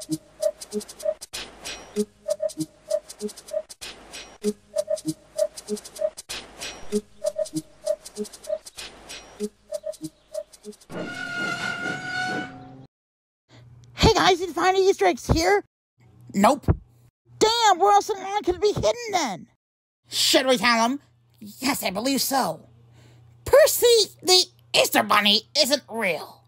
Hey guys, did you find any Easter eggs here? Nope. Damn, where else in the line could it be hidden then? Should we tell them? Yes, I believe so. Percy, the Easter Bunny isn't real.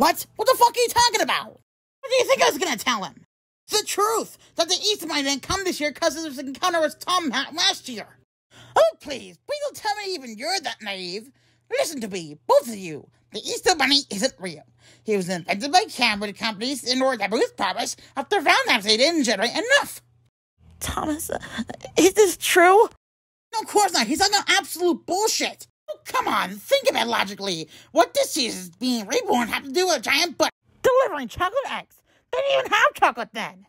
What? What the fuck are you talking about? What do you think I was gonna tell him? The truth! That the Easter Bunny didn't come this year because of an encounter with Tom last year. Oh, please, please don't tell me even you're that naive. Listen to me, both of you. The Easter Bunny isn't real. He was invented by Cameron companies in order to boost profits after Valentine's they didn't generate enough. Thomas, uh, is this true? No, of course not. He's talking absolute bullshit. Come on, think of it logically. What this is being reborn have to do with a giant butt delivering chocolate eggs? They didn't even have chocolate then.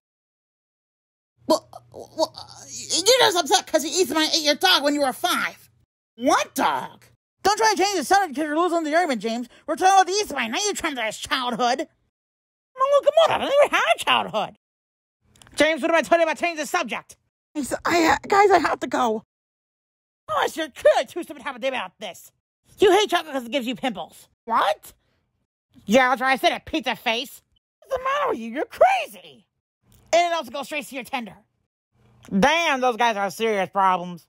Well, well uh, you're just upset because you eats my ate your dog when you were five. What dog? Don't try to change the subject because you're losing the argument, James. We're talking about the Bunny. Now you're trying to childhood. Well, come on, I never had a childhood. James, what am I telling you about changing the subject? I, I uh, guys, I have to go. Oh, it's your kid too stupid to have a debate about this. You hate chocolate because it gives you pimples. What? Yeah, that's right. I said it, pizza face. What's the matter with you? You're crazy. And it also goes straight to your tender. Damn, those guys are serious problems.